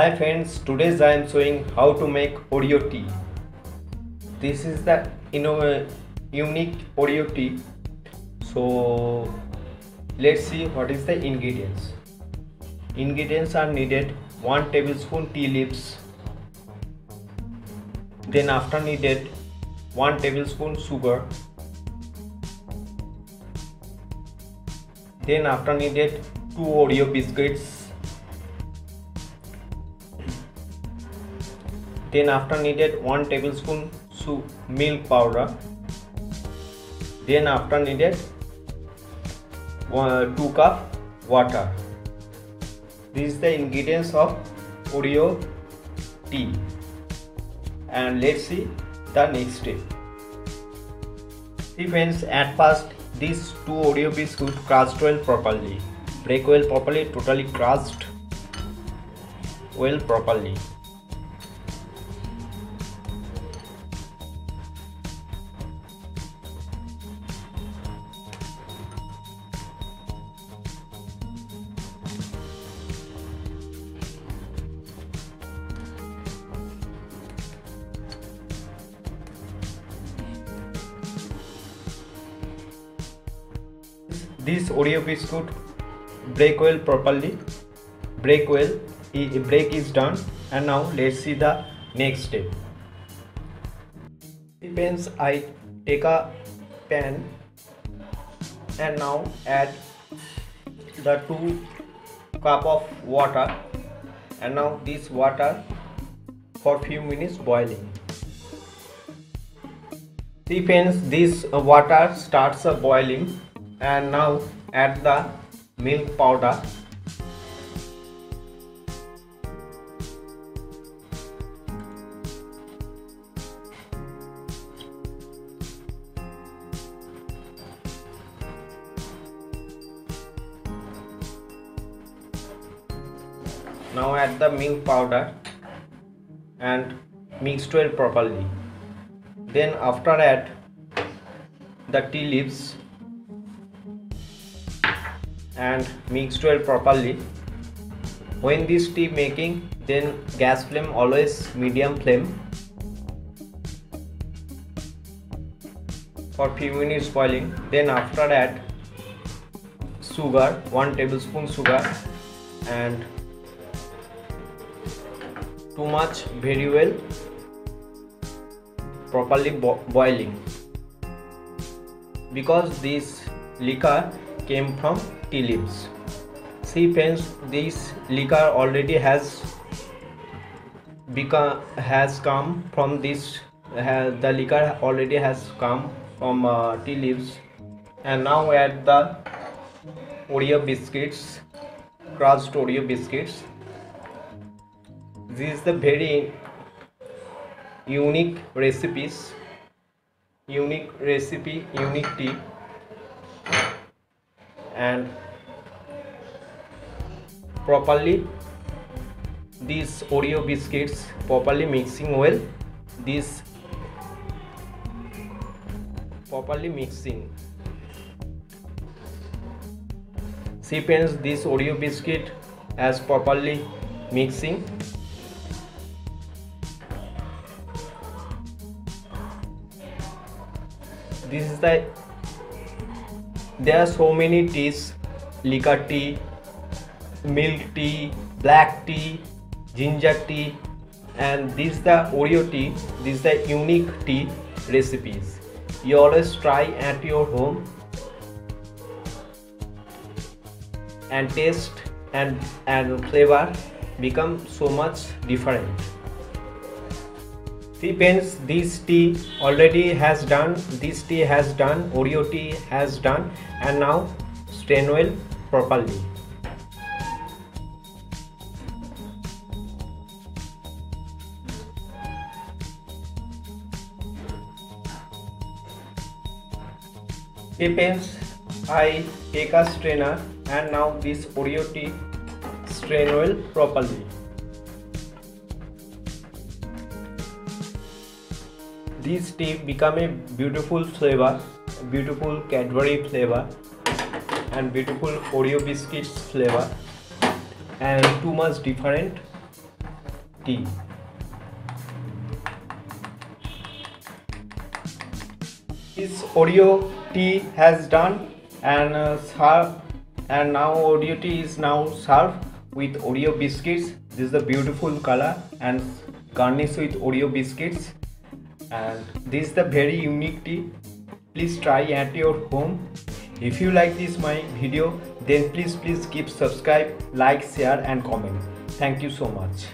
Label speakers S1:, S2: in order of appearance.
S1: Hi friends, today I am showing how to make Oreo tea. This is the you know unique Oreo tea. So let's see what is the ingredients. Ingredients are needed 1 tablespoon tea leaves. Then after needed 1 tablespoon sugar. Then after needed 2 Oreo biscuits then after needed 1 tablespoon milk powder. Then after needed one, 2 cup water. This is the ingredients of oreo tea. And let's see the next step. See friends at first these two oreo biscuit crushed well properly. Break well properly totally crushed well properly this oreo biscuit break well properly. Break well. Break is done. And now let's see the next step. Depends i take a pan and now add the two cup of water. And now this water for few minutes boiling. Depends this water starts boiling and now add the milk powder. Now add the milk powder and mix well properly. Then after add the tea leaves and mixed well properly. When this tea making then gas flame always medium flame. For few minutes boiling then after that sugar 1 tablespoon sugar and too much very well properly bo boiling. Because this liquor came from tea leaves see friends this liquor already has become has come from this has, the liquor already has come from uh, tea leaves and now add the oreo biscuits crushed oreo biscuits. This is the very unique recipes unique recipe unique tea and properly these oreo biscuits properly mixing well this properly mixing. Friends this oreo biscuit as properly mixing. This is the there are so many teas liquor tea milk tea black tea ginger tea and this is the oreo tea this is the unique tea recipes. You always try at your home and taste and and flavor become so much different See friends, this tea already has done, this tea has done, Oreo tea has done and now strain well properly. See friends, I take a strainer and now this Oreo tea strain well properly. This tea become a beautiful flavor beautiful cadbury flavor and beautiful oreo biscuits flavor and too much different tea. This Oreo tea has done and uh, serve, and now Oreo tea is now served with Oreo biscuits. This is the beautiful color and garnish with Oreo biscuits. And this is the very unique tea. Please try at your home. If you like this my video, then please please keep subscribe, like, share, and comment. Thank you so much.